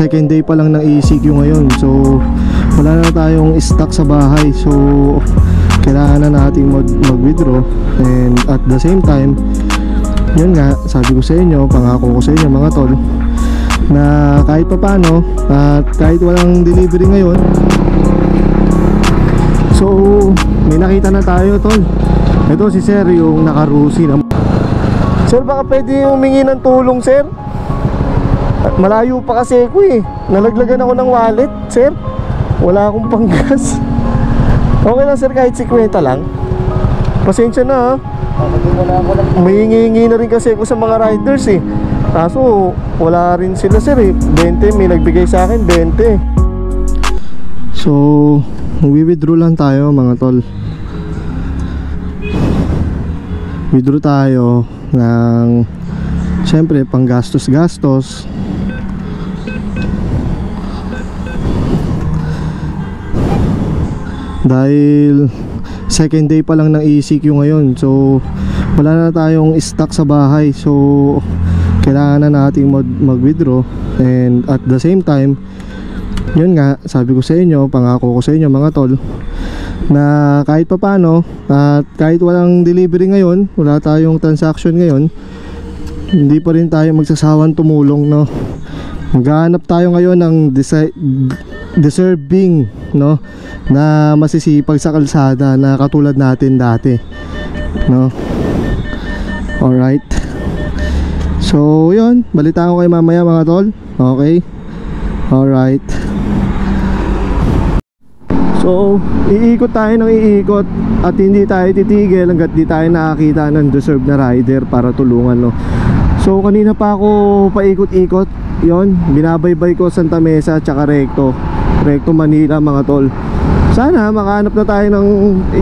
second day pa lang ng ECQ ngayon. So wala na tayong stock sa bahay. So kailangan na natin mag, mag-withdraw. And at the same time yun nga sabi ko sa inyo pangako ko sa inyo mga tol na kahit pa paano at kahit walang delivery ngayon so may nakita na tayo tol. Ito si sir yung nakarusi na sir baka pwede humingi ng tulong sir malayo pa kasi ako eh. Nalaglagan ako ng wallet sir. Wala akong panggas. Okay lang sir kahit 50 lang. Pasensya na ha may hingi na rin kasi ako sa mga riders eh. Kaso wala rin sila sir eh. 20 may nagbigay sa akin 20 So Mag-withdraw lang tayo mga tol. Withdraw tayo ng Siyempre pang gastos Dahil second day pa lang ng ECQ ngayon So wala na tayong stock sa bahay. So kailangan na nating mag, mag-withdraw. And at the same time yun nga sabi ko sa inyo pangako ko sa inyo mga tol na kahit papano at kahit walang delivery ngayon wala tayong transaction ngayon hindi pa rin tayo magsasawang tumulong no? Maghanap tayo ngayon ng desi- deserving no na masisipag sa kalsada na katulad natin dati no alright So, yun. Balitaan ko kayo mamaya mga tol. Okay? Alright. So, iikot tayo ng iikot at hindi tayo titigil hanggat di tayo nakakita ng deserve na rider para tulungan, no? So, kanina pa ako paikot-ikot. Yon, binabaybay ko Santa Mesa at saka Recto. Recto Manila mga tol. Sana makahanap na tayo ng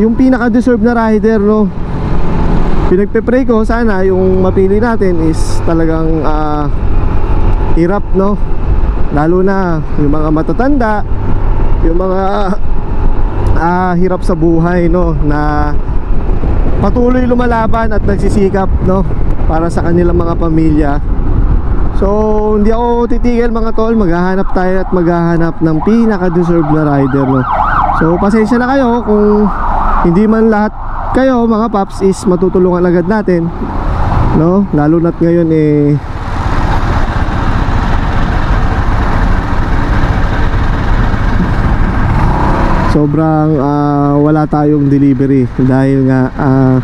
yung pinaka-deserve na rider, no? pinagpe-pray ko sana yung mapili natin is talagang uh, hirap no lalo na yung mga matatanda yung mga uh, hirap sa buhay no na patuloy lumalaban at nagsisikap no para sa kanilang mga pamilya so hindi ako titigil mga tol. Maghahanap tayo at maghahanap ng pinaka deserve na rider no? So pasensya na kayo kung hindi man lahat kayo mga paps is matutulungan agad natin no? Lalo na't ngayon eh sobrang uh, wala tayong delivery dahil nga uh,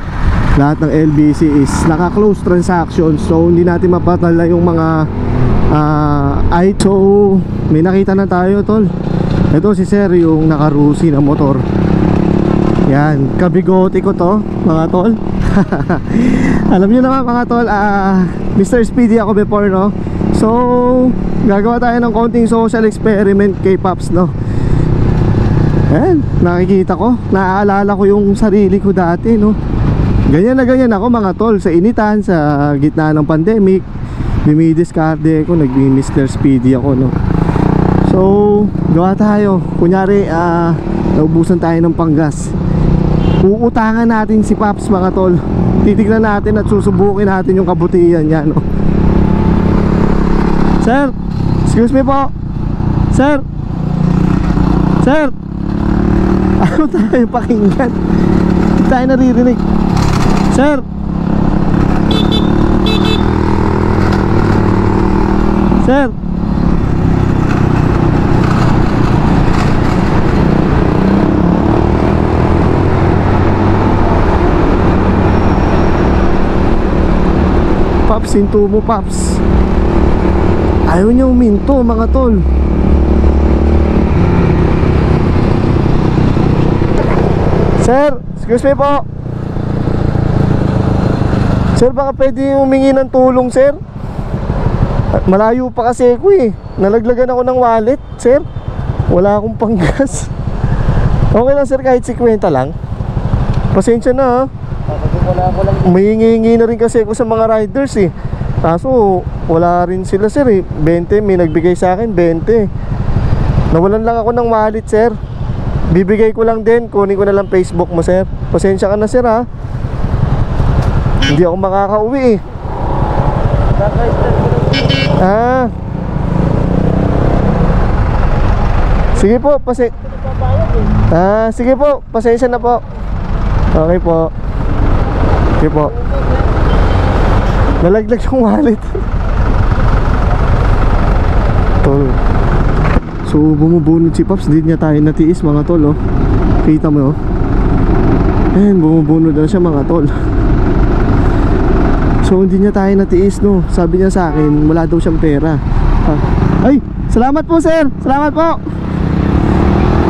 lahat ng LBC is naka-close transaction so hindi natin mapatala yung mga uh, ay so may nakita na tayo tol. Ito si sir yung nakarusi na motor. Yan, kabigote ko to mga tol. Alam niyo naman mga tol uh, Mr. Speedy ako before no? So, gagawa tayo ng konting social experiment kay Pops no? Ayan, nakikita ko. Naaalala ko yung sarili ko dati no Ganyan na ganyan ako mga tol Sa initan, sa gitna ng pandemic. Bimidiscarte ako Naging Mr. Speedy ako no? So, gawa tayo. Kunyari, uh, naubusan tayo ng panggas. Uutangan natin si Paps mga tol. Titignan natin at susubukin natin yung kabutihan niya no? Sir excuse me po. Sir Sir. Ano tayo pakinggan? Hindi tayo naririnig Sir. Sir. Paps, hinto mo Paps. Ayaw niya uminto mga tol. Sir, excuse me po Sir, baka pwede humingi ng tulong sir. Malayo pa kasi ako eh. Nalaglagan ako ng wallet, sir. Wala akong panggas. Okay lang sir, kahit 50 lang. Pasensya na ha. May hingi na rin kasi ako sa mga riders eh. Kaso wala rin sila sir eh. 20 may nagbigay sa akin 20 Nawalan lang ako ng wallet sir. Bibigay ko lang din Kunin ko na lang Facebook mo sir. Pasensya ka na sir ha Hindi ako makakauwi eh Ah Sige po, pasi... Ah, sige po, pasensya na po. Okay po. Okay po. Nalaglag yung wallet. Tol. So, bumubunod si Pops. Hindi niya tayo natiis mga tol, oh. Kita mo, oh. Ayan, bumubunod na siya mga tol. So, hindi niya tayo natiis, no. Sabi niya sa akin, wala daw siyang pera. Ah. Ay, salamat po, sir. Salamat po.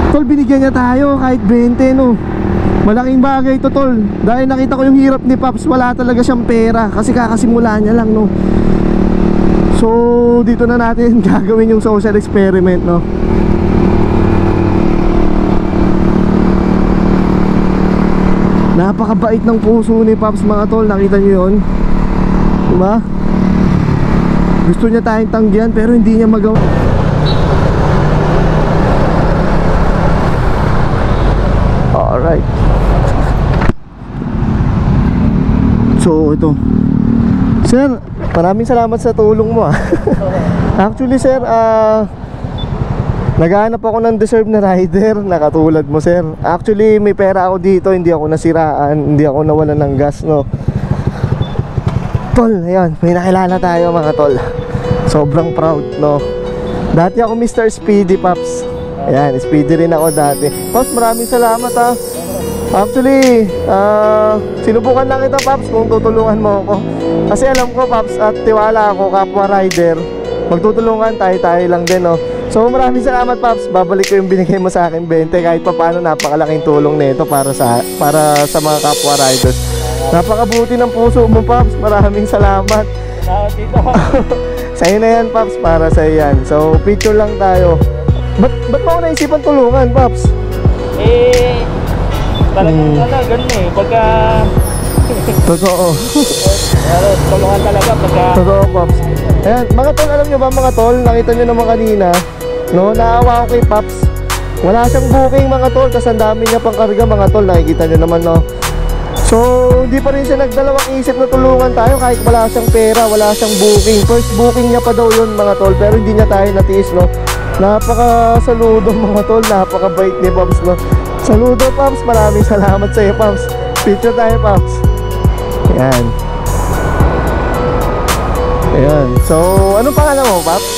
Tol, binigyan niya tayo kahit 20, no. Malaking bagay to, tol. Dahil nakita ko yung hirap ni Pops, wala talaga siyang pera. Kasi kakasimula niya lang, no. So, dito na natin gagawin yung social experiment, no. Napakabait ng puso ni Pops mga tol, nakita niyo yun? Diba? Gusto niya tayong tanggihan pero hindi niya magawa. Alright. So ito. Sir, maraming salamat sa tulong mo ah. Actually sir, ah Naghahanap ako ng deserve na rider na katulad mo sir. Actually may pera ako dito Hindi ako nasiraan Hindi ako nawalan ng gas no Tol, ayun May nakilala tayo mga tol. Sobrang proud no? Dati ako Mr. Speedy Pops. Ayan, Speedy rin ako dati. Pops, maraming salamat ha Actually, ah sinubukan lang kita Pops Kung tutulungan mo ako. Kasi alam ko Pops At tiwala ako kapwa rider Magtutulungan tayo-tayo lang din no? So maraming salamat Paps Babalik ko yung binigay mo sa akin 20 Kahit pa paano napakalaking tulong nito para sa para sa mga kapwa riders Napakabuti ng puso mo Paps. Maraming salamat. Salamat dito. Sa'yo na yan Paps Para sa yan So picture lang tayo. Ba't, ba't mo ako naisipan tulungan Paps? eh, talagang Hmm. ano, ganun eh. Pagka, Totoo. Tulungan talaga pagka, Totoo Paps. Ayan mga tol alam nyo ba mga tol? Nakita nyo naman kanina No? Naawa ako kay Paps. Wala siyang booking mga tol Tapos ang dami niya pang karga mga tol. Nakikita nyo naman no So, hindi pa rin siya nagdalawang isip na tulungan tayo kahit wala siyang pera, wala siyang booking. First booking niya pa daw yun mga tol, pero hindi niya tayo natiis, no? Napaka saludo mga tol, napakabait ni Pops, no? Saludo, Pops, maraming salamat sa iyo, Pops. Picture tayo, Pops. Ayan. Ayan. So, anong pangalan mo, Pops?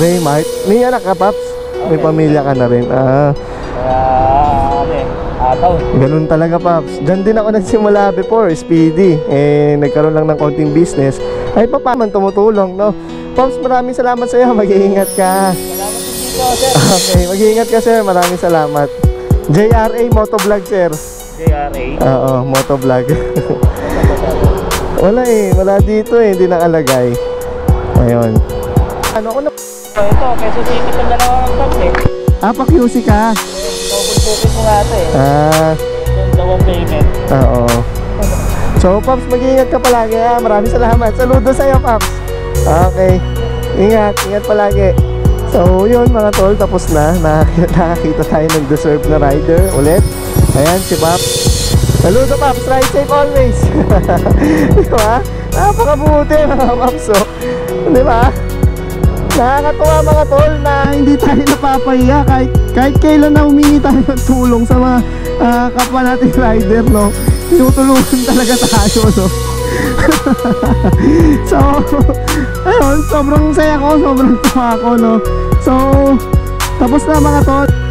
Raymart. May anak ka, Pops? May pamilya ka na rin. Ah, ano ataw. Ganun talaga, Paps. Diyan din ako nagsimula before, speedy. Eh, nagkaroon lang ng konting business. Ay, pa man tumutulong, no? Paps, maraming salamat sa iyo. Mag-iingat ka. Salamat dito, sir. Okay, mag-iingat ka, sir. Maraming salamat. JRA Motovlog, sir. JRA. Oo, Motovlog. wala eh. Wala dito eh. Hindi nakalagay. Ayun. Ano ako na... So, ito, Quezon City pa dalawa ng trucks eh. Ah, pa-QC ka. Booking mo nga ito eh. Ah, Yung dalawang payment. oo. So, Paps, mag-iingat ka palagi ha. Maraming salamat. Saludo sa iyo, Paps. Okay. Ingat, ingat palagi. So, yun mga tol, tapos na. Nakakita, nakakita tayo ng deserve na rider ulit. Ayan, si Paps. Saludo, Paps. Ride safe always. Di ba? Napakabuti mga Paps. Oh. Di ba? Nakakatuwa mga tol na hindi tayo napapahiya kahit, kahit kailan na humingi tayo ng tulong sa mga ah, kapwa nating rider, no? Tinutulungan talaga tayo, no? so, ayun, sobrang saya ko, sobrang tuwa ko, no? So, tapos na mga tol.